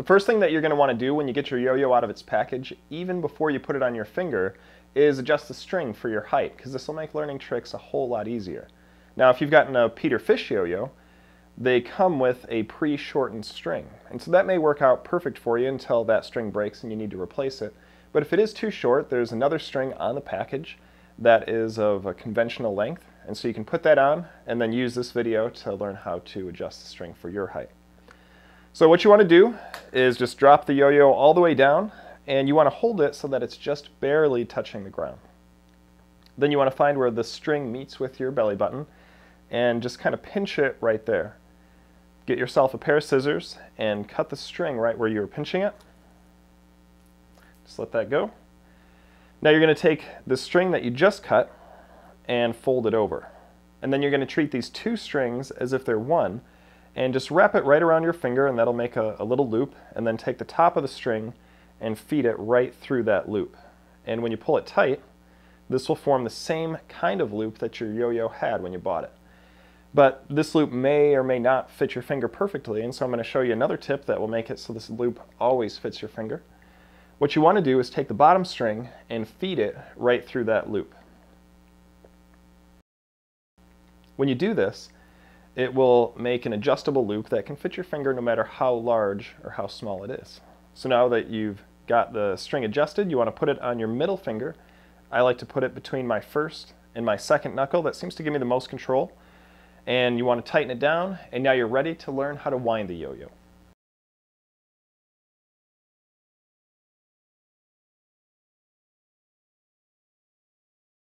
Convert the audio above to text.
The first thing that you're going to want to do when you get your yo-yo out of its package, even before you put it on your finger, is adjust the string for your height, because this will make learning tricks a whole lot easier. Now, if you've gotten a Peter Fish yo-yo, they come with a pre-shortened string. And so that may work out perfect for you until that string breaks and you need to replace it. But if it is too short, there's another string on the package that is of a conventional length. And so you can put that on and then use this video to learn how to adjust the string for your height. So what you want to do is just drop the yo-yo all the way down and you want to hold it so that it's just barely touching the ground. Then you want to find where the string meets with your belly button and just kind of pinch it right there. Get yourself a pair of scissors and cut the string right where you were pinching it. Just let that go. Now you're going to take the string that you just cut and fold it over. And then you're going to treat these two strings as if they're one and just wrap it right around your finger and that'll make a, a little loop and then take the top of the string and feed it right through that loop. And when you pull it tight, this will form the same kind of loop that your yo-yo had when you bought it. But this loop may or may not fit your finger perfectly, and so I'm going to show you another tip that will make it so this loop always fits your finger. What you want to do is take the bottom string and feed it right through that loop. When you do this, it will make an adjustable loop that can fit your finger no matter how large or how small it is. So now that you've got the string adjusted, you want to put it on your middle finger. I like to put it between my first and my second knuckle. That seems to give me the most control. And you want to tighten it down, and now you're ready to learn how to wind the yo-yo.